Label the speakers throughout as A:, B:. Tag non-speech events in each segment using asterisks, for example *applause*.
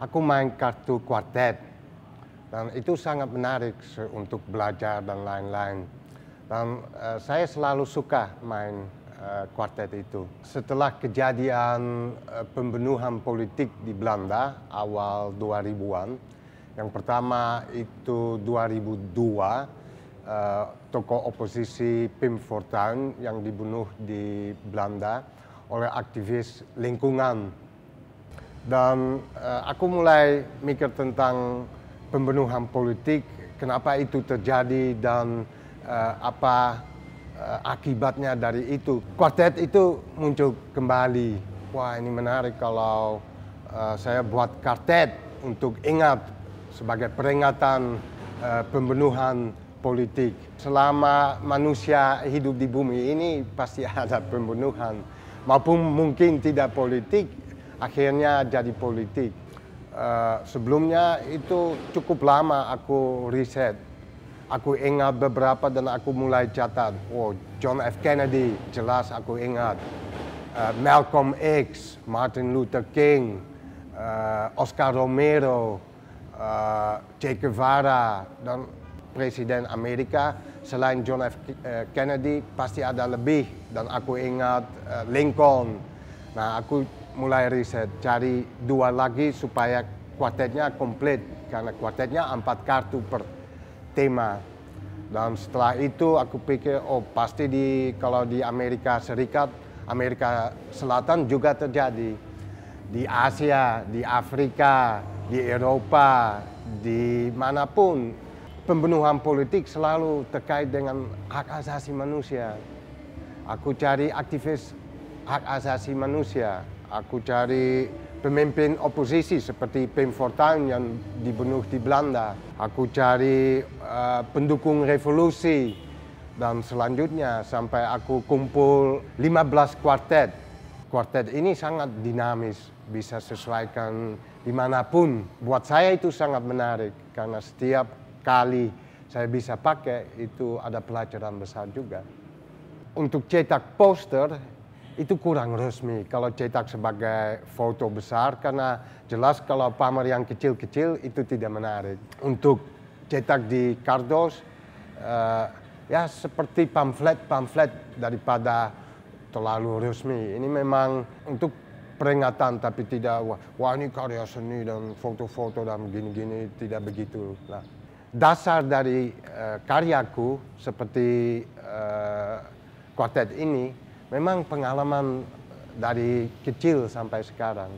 A: aku main kartu kuartet dan itu sangat menarik untuk belajar dan lain-lain. Dan uh, saya selalu suka main uh, kuartet itu. Setelah kejadian uh, pembunuhan politik di Belanda awal 2000-an, yang pertama itu 2002, uh, tokoh oposisi Pim Fortuyn yang dibunuh di Belanda oleh aktivis lingkungan. Dan uh, aku mulai mikir tentang pembunuhan politik, kenapa itu terjadi dan uh, apa uh, akibatnya dari itu. Kuartet itu muncul kembali. Wah ini menarik kalau uh, saya buat kartet untuk ingat sebagai peringatan uh, pembunuhan politik. Selama manusia hidup di bumi ini pasti *laughs* ada pembunuhan. Maupun mungkin tidak politik, akhirnya jadi politik. Uh, sebelumnya itu cukup lama aku riset aku ingat beberapa dan aku mulai catat. Oh, John F. Kennedy, jelas aku ingat. Uh, Malcolm X, Martin Luther King, uh, Oscar Romero, uh, Che Guevara, dan Presiden Amerika selain John F. Kennedy pasti ada lebih dan aku ingat uh, Lincoln. Nah, aku mulai riset cari dua lagi supaya kuartetnya komplit karena kuartetnya empat kartu per tema. Dan setelah itu aku pikir, oh pasti di kalau di Amerika Serikat, Amerika Selatan juga terjadi. Di Asia, di Afrika, di Eropa, di mana pun pembunuhan politik selalu terkait dengan hak asasi manusia. Aku cari aktivis hak asasi manusia. Aku cari pemimpin oposisi seperti Pim Fortuyn yang dibunuh di Belanda. Aku cari uh, pendukung revolusi dan selanjutnya sampai aku kumpul 15 kuartet. Kuartet ini sangat dinamis, bisa sesuaikan di mana pun. Buat saya itu sangat menarik karena setiap kali saya bisa pakai itu ada pelajaran besar juga. Untuk cetak poster itu kurang resmi kalau cetak sebagai foto besar karena jelas kalau pamer yang kecil-kecil itu tidak menarik. Untuk cetak di kardos uh, ya seperti pamflet-pamflet daripada terlalu resmi. Ini memang untuk peringatan tapi tidak wah, ini karya seni dan foto-foto dan gini-gini tidak begitu. Nah, dasar dari uh, karyaku seperti uh, kuartet ini memang pengalaman dari kecil sampai sekarang.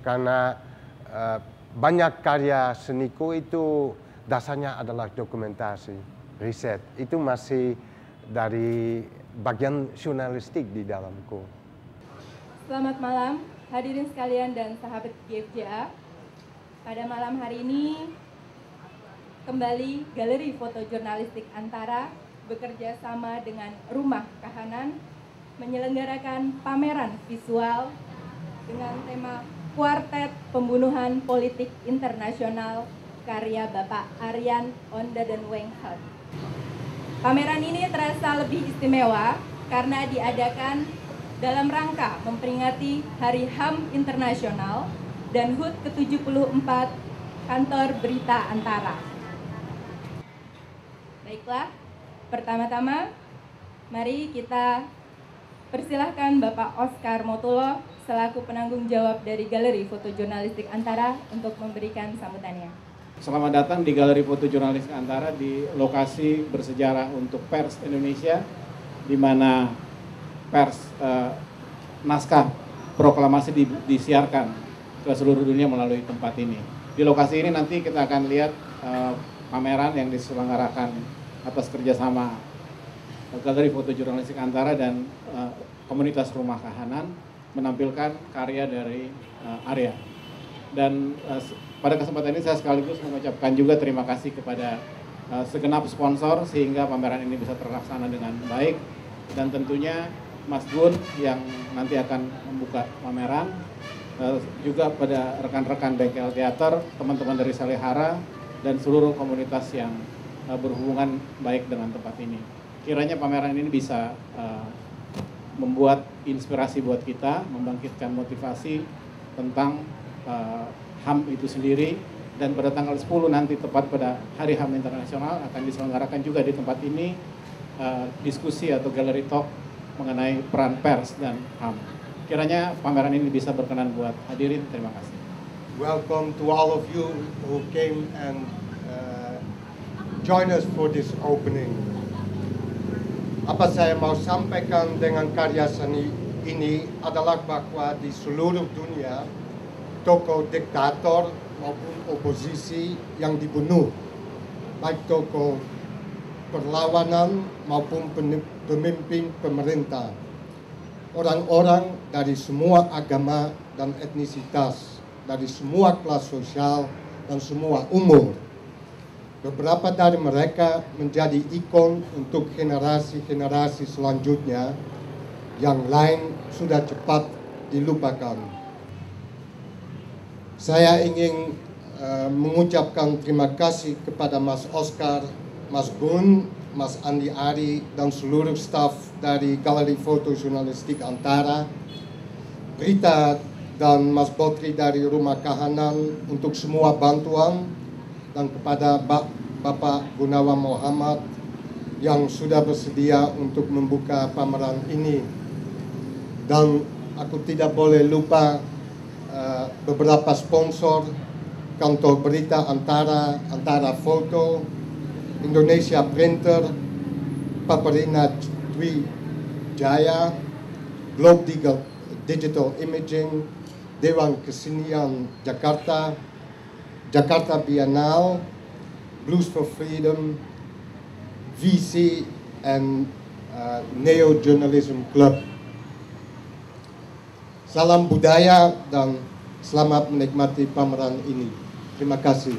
A: Karena uh, banyak karya seniku itu dasarnya adalah dokumentasi, riset. Itu masih dari bagian jurnalistik di dalamku.
B: Selamat malam hadirin sekalian dan sahabat GFJA. Pada malam hari ini kembali Galeri Foto Jurnalistik Antara bekerja sama dengan Rumah Kahanan menyelenggarakan pameran visual dengan tema Kuartet Pembunuhan Politik Internasional karya Bapak Aryan Onda dan Weng Hut. Pameran ini terasa lebih istimewa karena diadakan dalam rangka memperingati Hari HAM Internasional dan HUT ke-74 Kantor Berita Antara. Baiklah, pertama-tama mari kita Persilahkan Bapak Oscar Motulo selaku penanggung jawab dari Galeri Foto Jurnalistik Antara untuk memberikan sambutannya.
C: Selamat datang di Galeri Foto Jurnalistik Antara di lokasi bersejarah untuk pers Indonesia di mana pers eh, naskah proklamasi di, disiarkan ke seluruh dunia melalui tempat ini. Di lokasi ini nanti kita akan lihat eh, pameran yang diselenggarakan atas kerjasama Galeri Foto Jurnalistik Antara dan uh, komunitas Rumah Kahanan menampilkan karya dari uh, Arya. Dan uh, pada kesempatan ini saya sekaligus mengucapkan juga terima kasih kepada uh, segenap sponsor sehingga pameran ini bisa terlaksana dengan baik dan tentunya Mas Gun yang nanti akan membuka pameran uh, juga pada rekan-rekan bengkel teater, teman-teman dari Salehara dan seluruh komunitas yang uh, berhubungan baik dengan tempat ini kiranya pameran ini bisa uh, membuat inspirasi buat kita, membangkitkan motivasi tentang uh, HAM itu sendiri dan pada tanggal 10 nanti tepat pada Hari HAM Internasional akan diselenggarakan juga di tempat ini uh, diskusi atau gallery talk mengenai peran pers dan HAM. Kiranya pameran ini bisa berkenan buat hadirin. Terima kasih.
A: Welcome to all of you who came and uh, join us for this opening. Apa saya mau sampaikan dengan karya seni ini adalah bahwa di seluruh dunia tokoh diktator maupun oposisi yang dibunuh, baik tokoh perlawanan maupun pemimpin pemerintah, orang-orang dari semua agama dan etnisitas, dari semua kelas sosial dan semua umur Beberapa dari mereka menjadi ikon untuk generasi-generasi selanjutnya yang lain sudah cepat dilupakan. Saya ingin uh, mengucapkan terima kasih kepada Mas Oscar, Mas Gun, Mas Andi Ari, dan seluruh staf dari Galeri Foto Jurnalistik Antara, Rita dan Mas Botri dari Rumah Kahanan untuk semua bantuan dan kepada Bapak Gunawan Muhammad yang sudah bersedia untuk membuka pameran ini. Dan aku tidak boleh lupa uh, beberapa sponsor kantor berita antara antara foto Indonesia Printer, Paperina Dwi Jaya, Globe Digital Imaging, Dewan Kesenian Jakarta, Jakarta Biennale, Blues for Freedom, VC, and uh, Neo Journalism Club. Salam budaya dan selamat menikmati pameran ini. Terima kasih.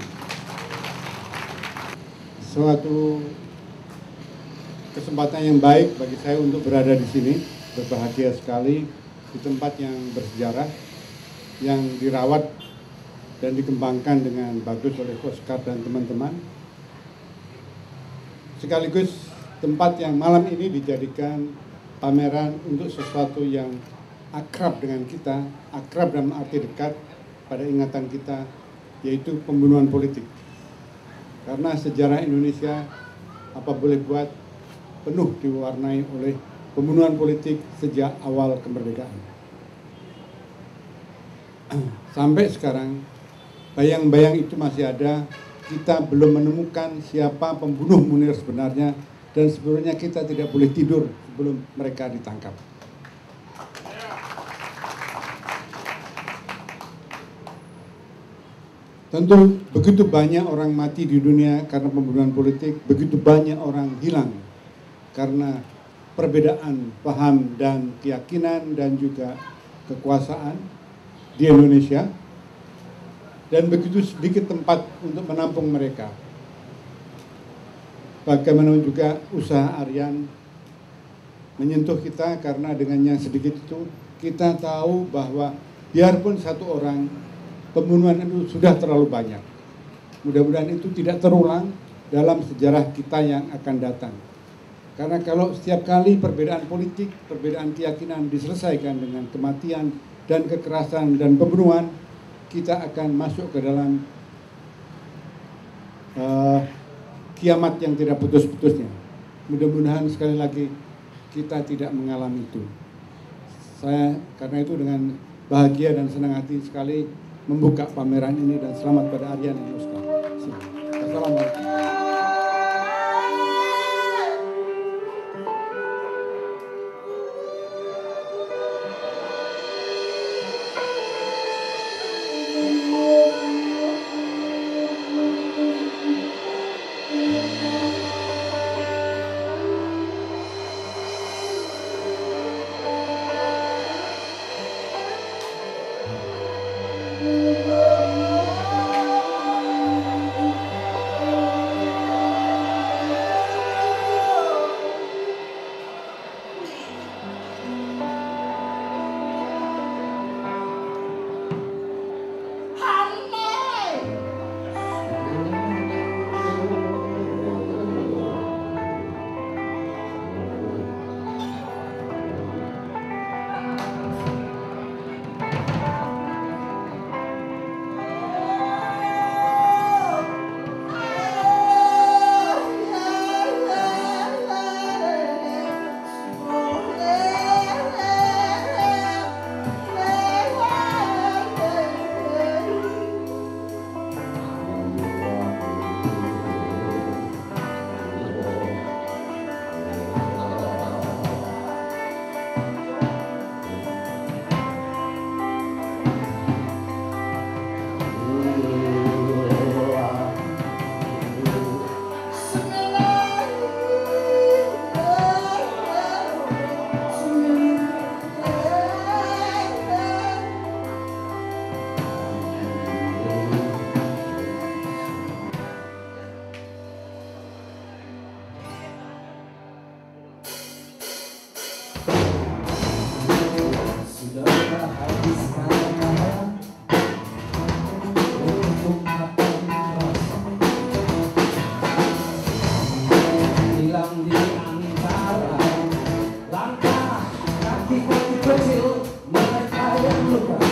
D: Suatu kesempatan yang baik bagi saya untuk berada di sini, berbahagia sekali di tempat yang bersejarah, yang dirawat dan dikembangkan dengan bagus oleh Oscar dan teman-teman. Sekaligus tempat yang malam ini dijadikan pameran untuk sesuatu yang akrab dengan kita, akrab dalam arti dekat pada ingatan kita, yaitu pembunuhan politik. Karena sejarah Indonesia, apa boleh buat, penuh diwarnai oleh pembunuhan politik sejak awal kemerdekaan. *clears throat* Sampai sekarang bayang-bayang itu masih ada. Kita belum menemukan siapa pembunuh Munir sebenarnya dan sebenarnya kita tidak boleh tidur sebelum mereka ditangkap. Tentu begitu banyak orang mati di dunia karena pembunuhan politik, begitu banyak orang hilang karena perbedaan paham dan keyakinan dan juga kekuasaan di Indonesia dan begitu sedikit tempat untuk menampung mereka. Bagaimana juga usaha Aryan menyentuh kita karena dengan yang sedikit itu kita tahu bahwa biarpun satu orang pembunuhan itu sudah terlalu banyak. Mudah-mudahan itu tidak terulang dalam sejarah kita yang akan datang. Karena kalau setiap kali perbedaan politik, perbedaan keyakinan diselesaikan dengan kematian dan kekerasan dan pembunuhan, kita akan masuk ke dalam uh, kiamat yang tidak putus-putusnya. Mudah-mudahan sekali lagi kita tidak mengalami itu. Saya karena itu dengan bahagia dan senang hati sekali membuka pameran ini dan selamat pada Aryan dan
E: Yang pasti